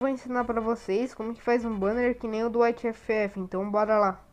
vou ensinar para vocês como que faz um banner que nem o do WhiteFF, então bora lá.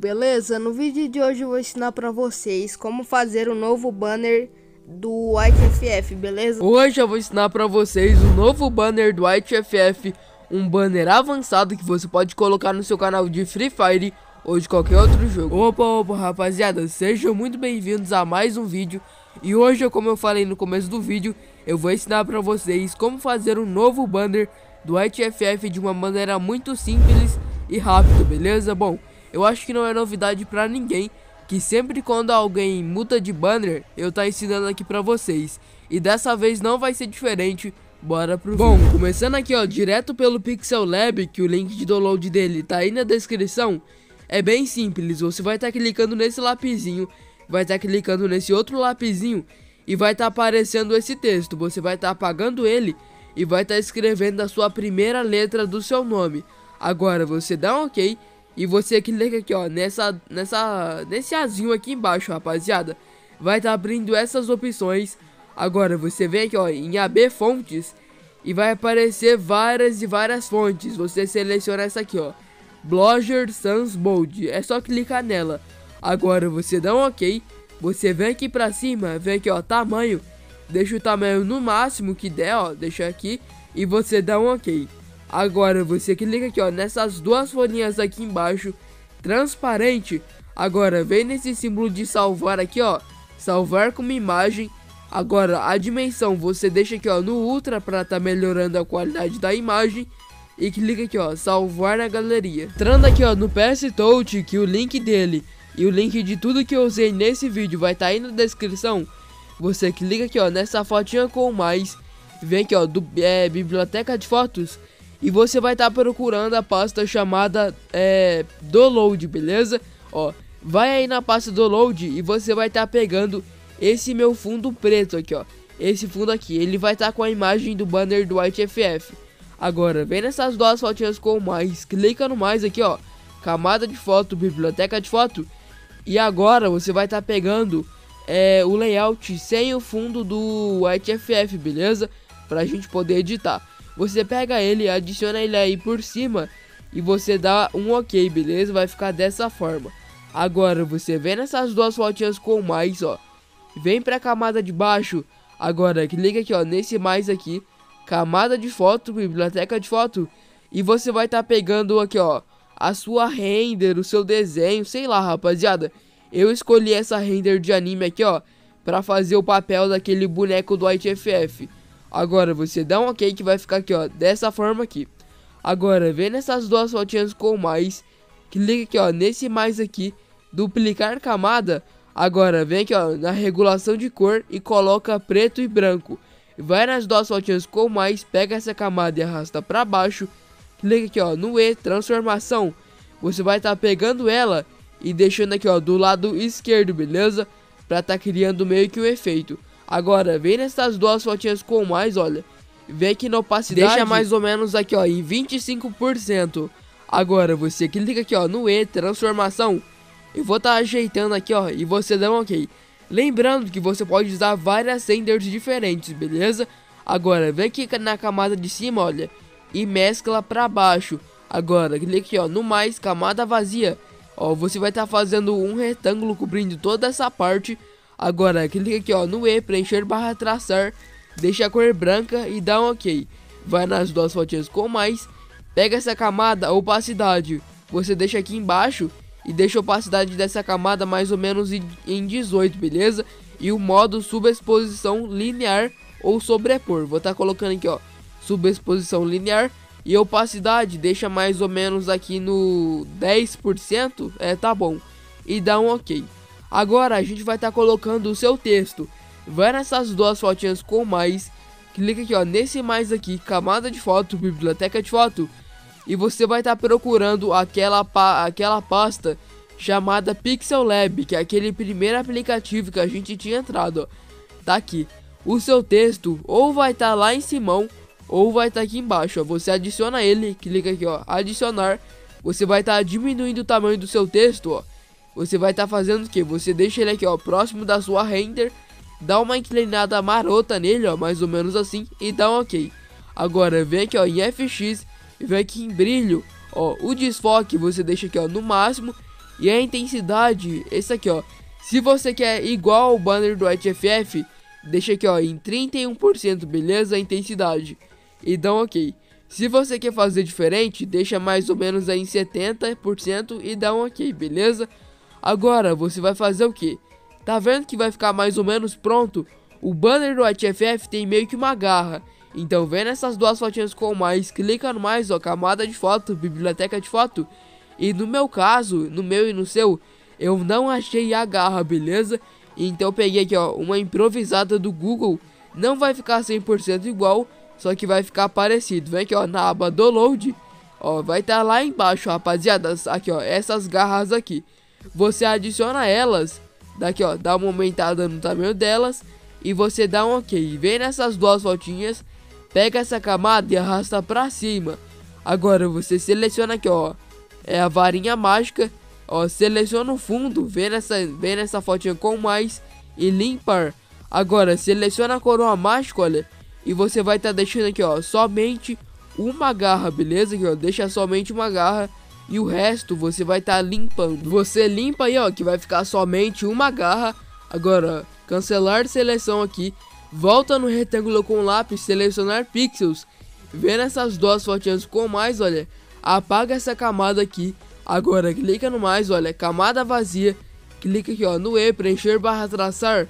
Beleza, no vídeo de hoje eu vou ensinar para vocês como fazer o um novo banner do WhiteFF, beleza? Hoje eu vou ensinar para vocês o um novo banner do WhiteFF, um banner avançado que você pode colocar no seu canal de Free Fire ou de qualquer outro jogo. Opa, opa, rapaziada, sejam muito bem-vindos a mais um vídeo. E hoje, como eu falei no começo do vídeo, eu vou ensinar para vocês como fazer um novo banner do HFF de uma maneira muito simples e rápida, beleza? Bom, eu acho que não é novidade pra ninguém que sempre quando alguém muda de banner, eu tá ensinando aqui pra vocês. E dessa vez não vai ser diferente, bora pro Bom, vídeo. começando aqui ó, direto pelo Pixel Lab, que o link de download dele tá aí na descrição. É bem simples, você vai estar tá clicando nesse lapizinho, vai estar tá clicando nesse outro lapizinho e vai estar tá aparecendo esse texto. Você vai estar tá apagando ele e vai estar tá escrevendo a sua primeira letra do seu nome. Agora você dá um ok e você clica aqui ó, nessa, nessa, nesse azinho aqui embaixo rapaziada. Vai estar tá abrindo essas opções. Agora você vem aqui ó, em AB fontes e vai aparecer várias e várias fontes. Você seleciona essa aqui ó, Blogger Sans Bold, é só clicar nela. Agora você dá um ok, você vem aqui pra cima, vem aqui ó, tamanho deixa o tamanho no máximo que der, ó, deixa aqui e você dá um ok. Agora você clica aqui, ó, nessas duas folhinhas aqui embaixo, transparente. Agora vem nesse símbolo de salvar aqui, ó, salvar como imagem. Agora a dimensão você deixa aqui, ó, no ultra para tá melhorando a qualidade da imagem. E clica aqui, ó, salvar na galeria. Entrando aqui, ó, no PS Touch, que o link dele e o link de tudo que eu usei nesse vídeo vai estar tá aí na descrição. Você clica aqui, ó, nessa fotinha com mais, vem aqui, ó, do, é, biblioteca de fotos, e você vai estar tá procurando a pasta chamada é, download, beleza? Ó, vai aí na pasta download e você vai estar tá pegando esse meu fundo preto aqui, ó. Esse fundo aqui, ele vai estar tá com a imagem do banner do WhiteFF. Agora, vem nessas duas fotinhas com mais, clica no mais aqui, ó. Camada de foto, biblioteca de foto. E agora você vai estar tá pegando é, o layout sem o fundo do WhiteFF, beleza? Pra gente poder editar. Você pega ele, adiciona ele aí por cima e você dá um ok, beleza? Vai ficar dessa forma. Agora você vem nessas duas fotinhas com mais, ó. Vem pra camada de baixo. Agora clica aqui, ó, nesse mais aqui. Camada de foto, biblioteca de foto. E você vai estar tá pegando aqui, ó, a sua render, o seu desenho, sei lá, rapaziada. Eu escolhi essa render de anime aqui, ó, pra fazer o papel daquele boneco do ITFF. Agora, você dá um ok que vai ficar aqui, ó, dessa forma aqui. Agora, vem nessas duas fotinhas com mais, clica aqui, ó, nesse mais aqui, duplicar camada. Agora, vem aqui, ó, na regulação de cor e coloca preto e branco. Vai nas duas fotinhas com mais, pega essa camada e arrasta pra baixo. Clica aqui, ó, no E, transformação. Você vai estar tá pegando ela e deixando aqui, ó, do lado esquerdo, beleza? Pra tá criando meio que um efeito. Agora, vem nessas duas fotinhas com mais, olha. Vem aqui na opacidade. Deixa mais ou menos aqui, ó, em 25%. Agora, você clica aqui, ó, no E, transformação. Eu vou tá ajeitando aqui, ó, e você dá um ok. Lembrando que você pode usar várias renders diferentes, beleza? Agora, vem aqui na camada de cima, olha, e mescla pra baixo. Agora, clique aqui, ó, no mais, camada vazia. Ó, você vai estar tá fazendo um retângulo cobrindo toda essa parte. Agora, clica aqui ó, no E, preencher barra traçar, deixa a cor branca e dá um ok. Vai nas duas fotinhas com mais, pega essa camada, opacidade, você deixa aqui embaixo e deixa a opacidade dessa camada mais ou menos em 18, beleza? E o modo subexposição linear ou sobrepor, vou estar tá colocando aqui ó, subexposição linear e opacidade deixa mais ou menos aqui no 10%, é, tá bom. E dá um ok. Agora a gente vai estar tá colocando o seu texto. Vai nessas duas fotinhas com mais. Clica aqui ó, nesse mais aqui, camada de foto, biblioteca de foto. E você vai estar tá procurando aquela, pa aquela pasta chamada Pixel Lab, que é aquele primeiro aplicativo que a gente tinha entrado, ó. Tá aqui. O seu texto ou vai estar tá lá em cima ou vai estar tá aqui embaixo, ó. Você adiciona ele, clica aqui, ó, adicionar. Você vai estar tá diminuindo o tamanho do seu texto, ó. Você vai estar tá fazendo o que? Você deixa ele aqui, ó, próximo da sua render, dá uma inclinada marota nele, ó, mais ou menos assim, e dá um ok. Agora vem aqui ó em FX vem aqui em brilho. Ó, o desfoque você deixa aqui ó no máximo e a intensidade, esse aqui ó. Se você quer igual ao banner do HFF, deixa aqui ó em 31%, beleza? A intensidade. E um ok. Se você quer fazer diferente, deixa mais ou menos aí em 70% e dá um ok, beleza? Agora, você vai fazer o que? Tá vendo que vai ficar mais ou menos pronto? O banner do HFF tem meio que uma garra. Então, vendo essas duas fotinhas com mais, clica no mais, ó, camada de foto, biblioteca de foto. E no meu caso, no meu e no seu, eu não achei a garra, beleza? Então peguei aqui, ó, uma improvisada do Google. Não vai ficar 100% igual, só que vai ficar parecido. Vem aqui, ó, na aba download. Ó, vai estar tá lá embaixo, rapaziada. Aqui, ó, essas garras aqui. Você adiciona elas. Daqui, ó, dá uma aumentada no tamanho delas. E você dá um ok. Vem nessas duas voltinhas. Pega essa camada e arrasta pra cima. Agora você seleciona aqui, ó. É a varinha mágica. Ó, seleciona o fundo. Vem nessa, vem nessa fotinha com mais. E limpar. Agora, seleciona a coroa mágica, olha e você vai estar tá deixando aqui, ó, somente uma garra, beleza? Aqui, ó, deixa somente uma garra e o resto você vai estar tá limpando. Você limpa aí, ó, que vai ficar somente uma garra. Agora, cancelar seleção aqui. Volta no retângulo com lápis, selecionar pixels. Vendo essas duas fotinhas com mais, olha, apaga essa camada aqui. Agora, clica no mais, olha, camada vazia. Clica aqui, ó, no E, preencher barra traçar.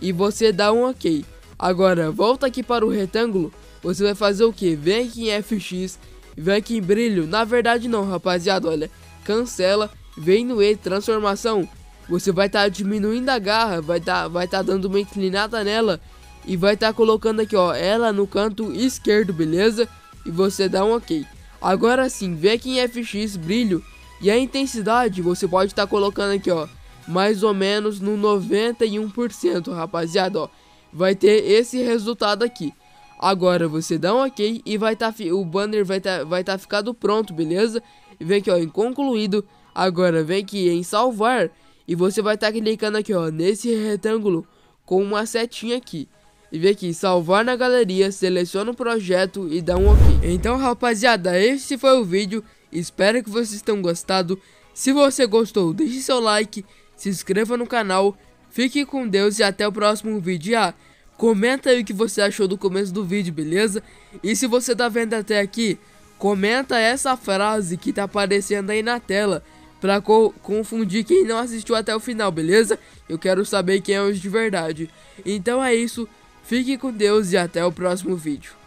E você dá um OK. Agora, volta aqui para o retângulo, você vai fazer o que? Vem aqui em FX, vem aqui em brilho, na verdade não rapaziada, olha, cancela, vem no E, transformação, você vai estar tá diminuindo a garra, vai estar tá, vai tá dando uma inclinada nela, e vai estar tá colocando aqui ó, ela no canto esquerdo, beleza? E você dá um ok. Agora sim, vem aqui em FX, brilho, e a intensidade você pode estar tá colocando aqui ó, mais ou menos no 91%, rapaziada, ó vai ter esse resultado aqui. Agora você dá um ok e vai tá o banner vai tá vai tá ficado pronto, beleza? E vem aqui ó em concluído. Agora vem aqui em salvar e você vai estar tá clicando aqui ó nesse retângulo com uma setinha aqui. E vem aqui salvar na galeria, seleciona o projeto e dá um ok. Então rapaziada, esse foi o vídeo. Espero que vocês tenham gostado. Se você gostou, deixe seu like, se inscreva no canal Fique com Deus e até o próximo vídeo. Ah, comenta aí o que você achou do começo do vídeo, beleza? E se você tá vendo até aqui, comenta essa frase que tá aparecendo aí na tela. Pra co confundir quem não assistiu até o final, beleza? Eu quero saber quem é hoje de verdade. Então é isso, fique com Deus e até o próximo vídeo.